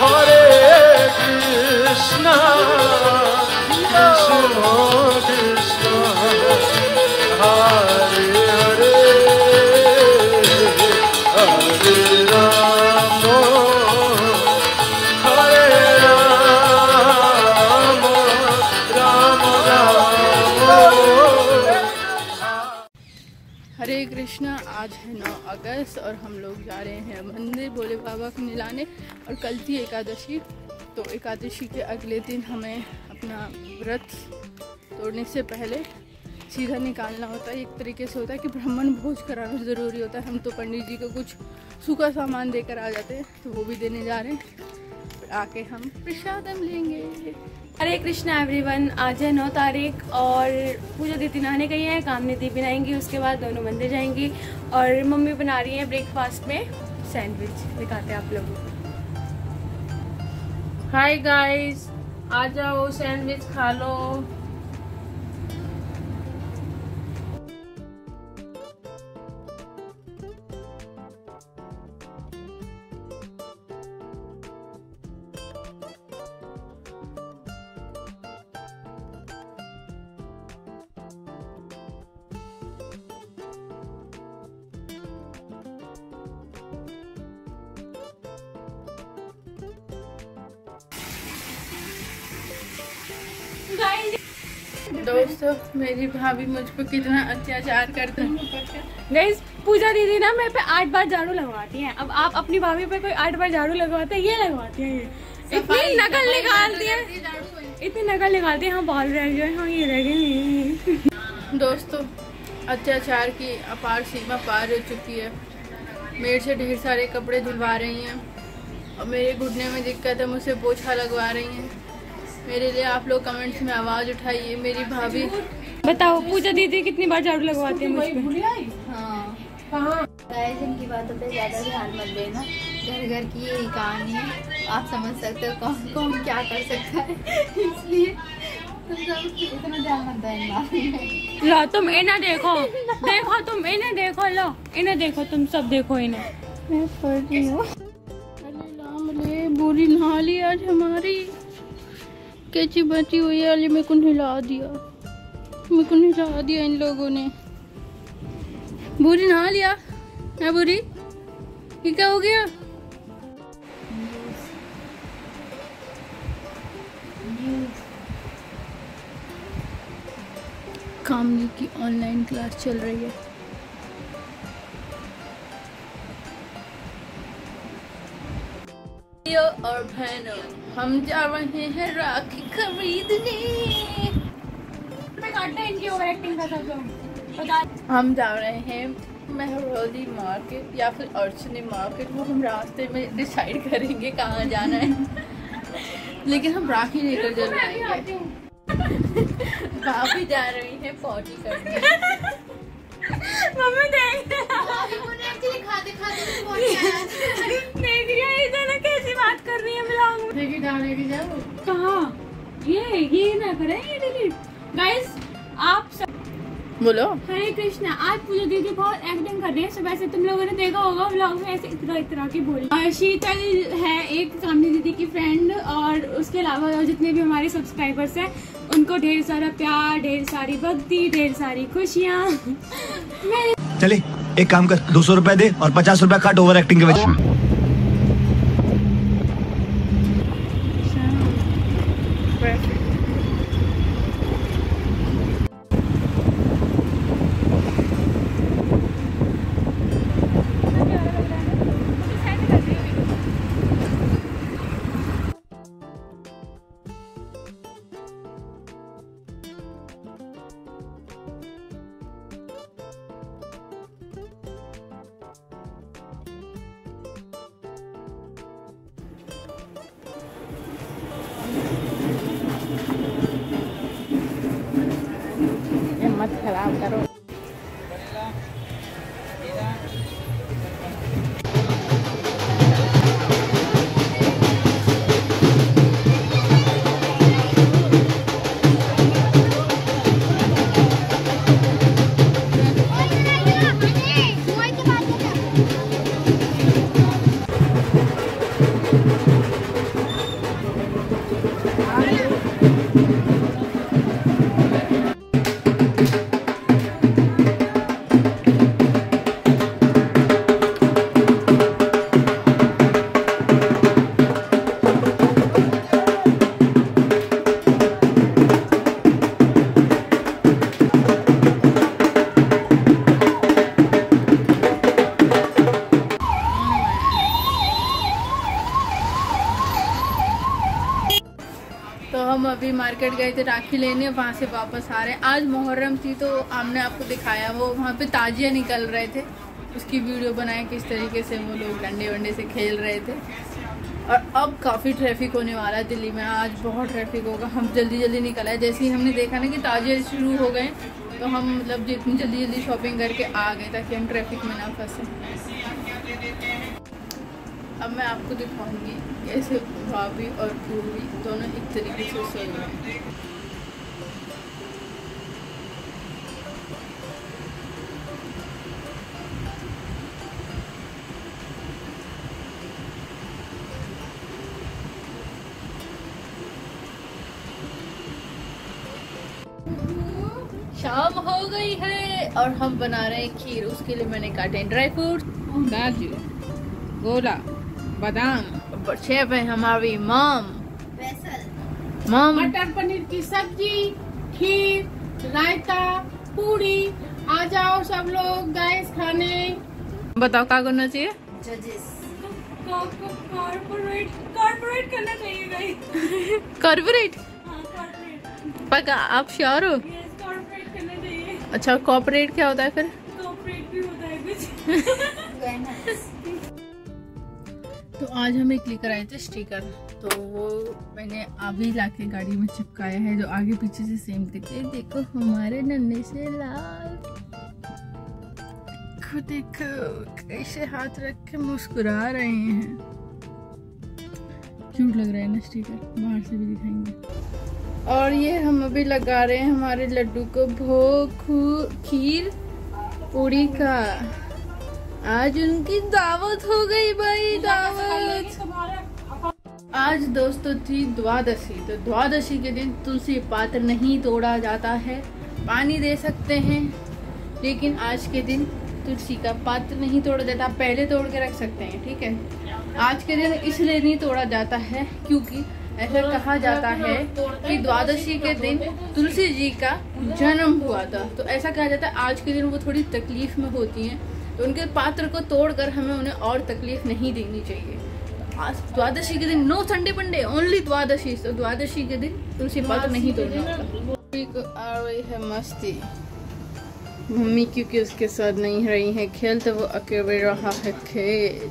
Hare Krishna, Krishna Krishna आज है 9 अगस्त और हम लोग जा रहे हैं मंदिर भोले बाबा को मिलाने और कल थी एकादशी तो एकादशी के अगले दिन हमें अपना व्रत तोड़ने से पहले सीधा निकालना होता है। एक तरीके से होता है कि ब्राह्मण भोज कराना ज़रूरी होता है। हम तो पंडित जी को कुछ सूखा सामान देकर आ जाते हैं तो वो भी देने जा रहे हैं। आके हम प्रसादम लेंगे। हरे कृष्णा एवरीवन आज है नौ तारीख और पूजा दीदी नहाने गई है कामने दीदी बनाएँगी उसके बाद दोनों मंदिर जाएँगी और मम्मी बना रही है ब्रेकफास्ट में सैंडविच दिखाते हैं आप लोगों को। हाय गाइस आ जाओ सैंडविच खा लो। दोस्तों मेरी भाभी मुझ पर कितना अत्याचार करते हैं। पूजा दीदी ना मेरे पे आठ बार झाड़ू लगवाती हैं। अब आप अपनी भाभी पे कोई आठ बार झाड़ू लगवाते हैं ये लगवाती हैं ये। इतनी नकल निकालती है। इतनी नकल निकालती हैं हाँ बाल रह गए हाँ ये रह गए। दोस्तों अत्याचार की अपार सीमा पार हो चुकी है। मेरे से ढेर सारे कपड़े धुलवा रही हैं। और मेरे घुटने में दिक्कत है मुझसे पोछा लगवा रही हैं। मेरे लिए आप लोग कमेंट्स में आवाज़ उठाइए मेरी भाभी। बताओ पूजा दीदी कितनी बार झाड़ू लगवाती है मुझ पे? हाँ। गाइस इनकी बातों पे ज़्यादा ध्यान मत देना। घर घर की यही कहानी है। आप समझ सकते हो कौन कौन क्या कर सकता है। इसलिए तुम सब इतना ध्यान मत देना लो तुम इन्हें देखो। देखो तुम इन्हें देखो लो। इन्हें देखो तुम सब देखो इन्हें। मैं पढ़ रही हूँ। अरे राम ले बुरी नाली आज हमारी। कैची बची हुई वाली मेरे को हिला दिया। मेरे को हिला दिया इन लोगों ने। बुरी नहा लिया? है बुरी? ये क्या हो गया? कामनी की ऑनलाइन क्लास चल रही है। और बहनों हम जा रहे हैं राखी खरीदने। हो हम जा रहे हैं महरौली मार्केट या फिर अर्चनी मार्केट वो हम रास्ते में डिसाइड करेंगे कहाँ जाना है। लेकिन हम राखी लेकर ज़रूर आएँगे भाभी जा रही है पौटी करने। मम्मी देख। ये ये ना करें ये डिलीट गाइस आप सब बोलो। हरे कृष्णा आज पूजा दीदी बहुत एक्टिंग कर रही है सुबह से तुम लोगों ने देखा होगा व्लॉग में ऐसे इतना इतना की बोली और शीतल है एक सामने दीदी की फ्रेंड और उसके अलावा और जितने भी हमारे सब्सक्राइबर्स हैं उनको ढेर सारा प्यार ढेर सारी भक्ति ढेर सारी खुशियाँ। चले एक काम कर दो सौ रुपए दे और पचास रुपए काट ओवर एक्टिंग के वजह से हिम्मत हम अभी मार्केट गए थे राखी लेने, वहाँ से वापस आ रहे हैं। आज मुहर्रम थी तो हमने आपको दिखाया, वो वहाँ पे ताजिया निकल रहे थे। उसकी वीडियो बनाए किस तरीके से वो लोग डंडे वंडे से खेल रहे थे। और अब काफ़ी ट्रैफ़िक होने वाला है दिल्ली में। आज बहुत ट्रैफ़िक होगा। हम जल्दी जल्दी निकल आए। जैसे ही हमने देखा ना कि ताजिया शुरू हो गए तो हम मतलब जितनी जल्दी जल्दी शॉपिंग करके आ गए, ताकि हम ट्रैफ़िक में ना फंसे। अब मैं आपको दिखाऊँगी कैसे भाभी और पूर्वी दोनों एक तरीके से सोए हैं। शाम हो गई है और हम बना रहे हैं खीर। उसके लिए मैंने काटे ड्राई फ्रूट। काजू गोला बादाम। शेफ है हमारी मॉम। मॉम। मटर पनीर की सब्ज़ी खीर रायता पूरी आ जाओ सब लोग गैस खाने। बताओ क्या करना चाहिए? कॉर्पोरेट कॉर्पोरेट करना चाहिए गाइस कॉर्पोरेट हाँ पक्का? आप श्योर हो? यस कॉर्पोरेट करना चाहिए। अच्छा कॉर्पोरेट क्या होता है फिर? कॉर्पोरेट भी होता है कुछ। तो आज हम एक लेकर आए थे स्टिकर तो वो मैंने अभी लाके गाड़ी में चिपकाया है, जो आगे पीछे से सेम दिखे देखो, हमारे नन्हे से लाल। देखो देखो, कैसे हाथ रख के मुस्कुरा रहे हैं। क्यूट लग रहा है ना स्टिकर बाहर से भी दिखाएँगे। और ये हम अभी लगा रहे हैं हमारे लड्डू को भोग खीर पूरी का। आज उनकी दावत हो गई भाई दावत। आज दोस्तों थी द्वादशी तो द्वादशी के दिन तुलसी पात्र नहीं तोड़ा जाता है। पानी दे सकते हैं लेकिन आज के दिन तुलसी का पात्र नहीं तोड़ा जाता। पहले तोड़ के रख सकते हैं ठीक है? आज के दिन इसलिए नहीं तोड़ा जाता है क्योंकि ऐसा कहा जाता है कि द्वादशी के दिन तुलसी जी का जन्म हुआ था। तो ऐसा कहा जाता है आज के दिन वो थोड़ी तकलीफ़ में होती हैं। उनके पात्र को तोड़कर हमें उन्हें और तकलीफ़ नहीं देनी चाहिए। द्वादशी के दिन नो संडे पंडे ओनली द्वादशी। तो द्वादशी के दिन तुलसी पात्र नहीं तोड़ना आ रही है मस्ती। मम्मी क्योंकि उसके साथ नहीं रही है खेल तो वो अकेले रहा है खेल।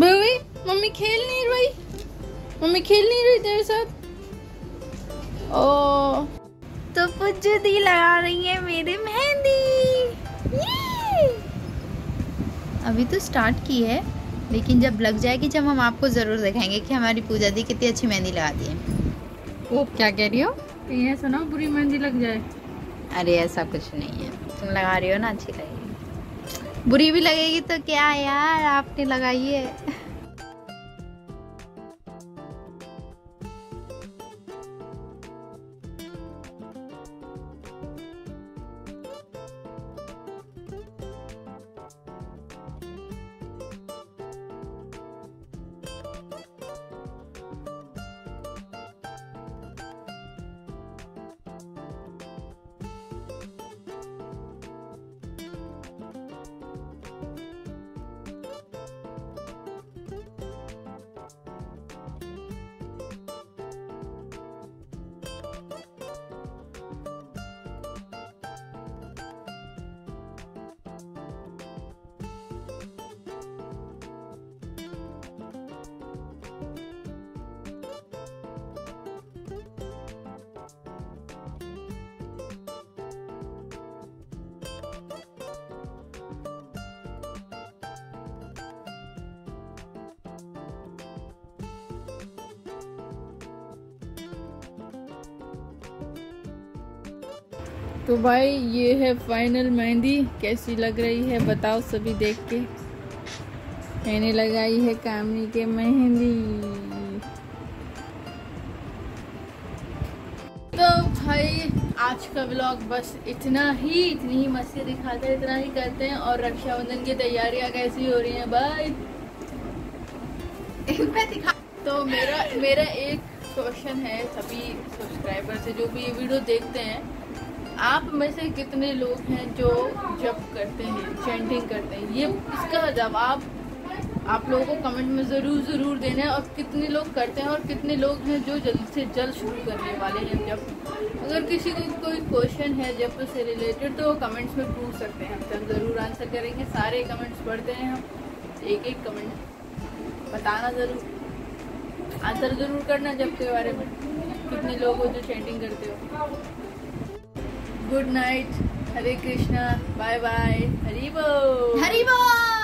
बेबी मम्मी खेल नहीं रही। मम्मी खेल नहीं रही तेरे साथ? ओ। तो पुज्जू दी लगा रही है मेरी मेहंदी अभी तो स्टार्ट की है लेकिन जब लग जाएगी जब हम आपको ज़रूर दिखाएँगे कि हमारी पूजा दी कितनी अच्छी मेहंदी लगा दी है। वो क्या कह रही हो? ये सुना बुरी मेहंदी लग जाए। अरे ऐसा कुछ नहीं है। तुम लगा रही हो ना अच्छी लगेगी। बुरी भी लगेगी तो क्या यार आपने लगाई है। तो भाई ये है फाइनल मेहंदी। कैसी लग रही है बताओ सभी देख के। मैंने लगाई है कामनी के मेहंदी। तो भाई आज का व्लॉग बस इतना ही इतनी ही मस्ती दिखाते हैं इतना ही करते हैं और रक्षाबंधन की तैयारियाँ कैसी हो रही हैं भाई। तो मेरा मेरा एक क्वेश्चन है सभी सब्सक्राइबर से जो भी ये वीडियो देखते हैं आप में से कितने लोग हैं जो जप करते हैं चैंटिंग करते हैं? ये इसका जवाब? आप लोगों को कमेंट में ज़रूर ज़रूर देना है और कितने लोग करते हैं और कितने लोग हैं जो जल्द से जल्द शुरू करने वाले हैं जब अगर किसी को कोई क्वेश्चन है जब से रिलेटेड तो वो कमेंट्स में पूछ सकते हैं। हम ज़रूर आंसर करेंगे। सारे कमेंट्स पढ़ते हैं हम। एक एक कमेंट बताना ज़रूर। आंसर ज़रूर करना जब के बारे में। कितने लोग हो जो चैटिंग करते हो? Good night. Hare Krishna bye bye. Hari बोल हरी बोल